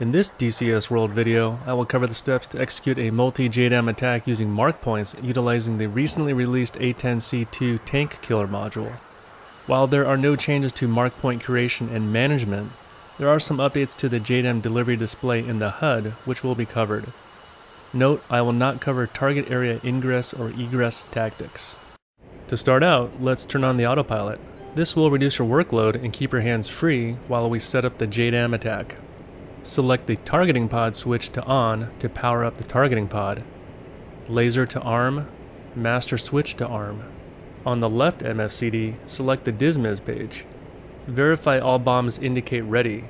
In this DCS World video, I will cover the steps to execute a multi-JDAM attack using mark points utilizing the recently released A10C2 Tank Killer module. While there are no changes to mark point creation and management, there are some updates to the JDAM delivery display in the HUD which will be covered. Note, I will not cover target area ingress or egress tactics. To start out, let's turn on the autopilot. This will reduce your workload and keep your hands free while we set up the JDAM attack. Select the targeting pod switch to on to power up the targeting pod. Laser to arm, master switch to arm. On the left MFCD, select the DSMS page. Verify all bombs indicate ready.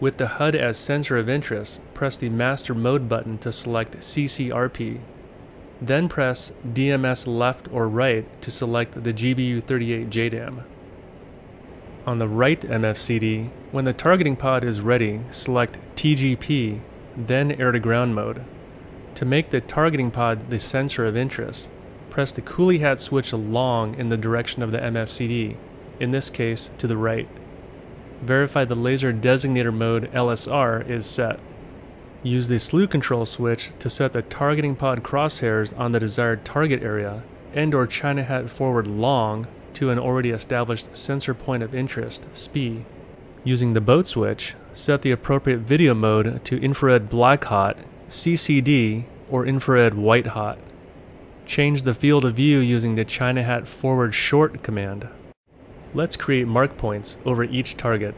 With the HUD as sensor of interest, press the master mode button to select CCRP. Then press DMS left or right to select the GBU38 JDAM. On the right MFCD, when the targeting pod is ready, select TGP, then air to ground mode. To make the targeting pod the sensor of interest, press the coolie hat switch along in the direction of the MFCD, in this case to the right. Verify the laser designator mode LSR is set. Use the slew control switch to set the targeting pod crosshairs on the desired target area and or China hat forward long to an already established sensor point of interest, SPI. Using the boat switch, set the appropriate video mode to infrared black hot, CCD, or infrared white hot. Change the field of view using the China hat forward short command. Let's create mark points over each target.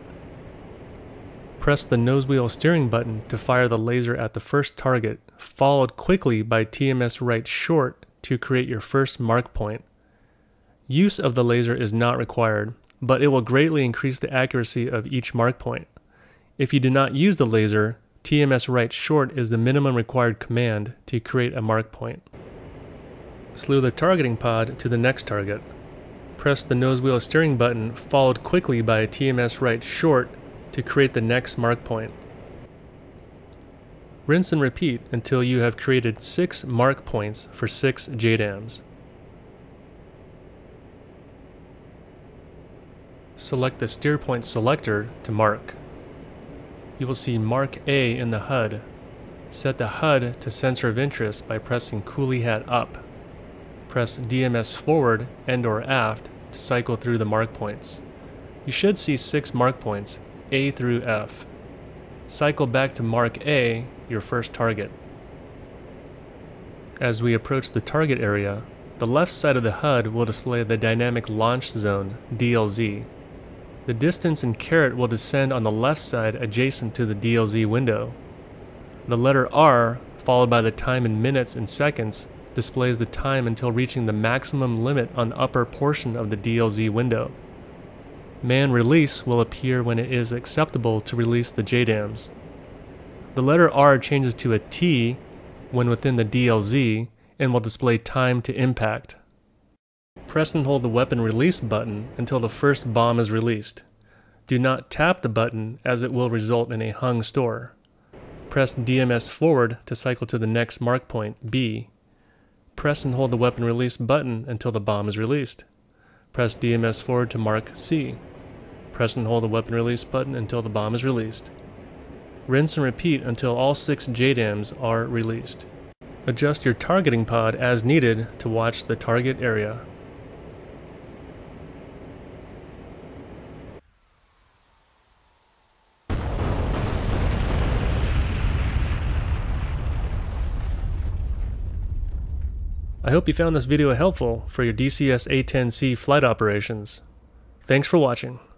Press the nose wheel steering button to fire the laser at the first target, followed quickly by TMS right short to create your first mark point. Use of the laser is not required, but it will greatly increase the accuracy of each mark point. If you do not use the laser, TMS right short is the minimum required command to create a mark point. Slew the targeting pod to the next target. Press the nose wheel steering button followed quickly by a TMS right short to create the next mark point. Rinse and repeat until you have created 6 mark points for 6 JDAMs. Select the steer point selector to mark. You will see Mark A in the HUD. Set the HUD to sensor of interest by pressing coolie hat up. Press DMS forward and or aft to cycle through the mark points. You should see six mark points, A through F. Cycle back to Mark A, your first target. As we approach the target area, the left side of the HUD will display the Dynamic Launch Zone, DLZ, the distance in caret will descend on the left side adjacent to the DLZ window. The letter R, followed by the time in minutes and seconds, displays the time until reaching the maximum limit on the upper portion of the DLZ window. Man release will appear when it is acceptable to release the JDAMs. The letter R changes to a T when within the DLZ and will display time to impact. Press and hold the weapon release button until the first bomb is released. Do not tap the button as it will result in a hung store. Press DMS forward to cycle to the next mark point, B. Press and hold the weapon release button until the bomb is released. Press DMS forward to mark C. Press and hold the weapon release button until the bomb is released. Rinse and repeat until all six JDAMs are released. Adjust your targeting pod as needed to watch the target area. I hope you found this video helpful for your DCS A10C flight operations. Thanks for watching.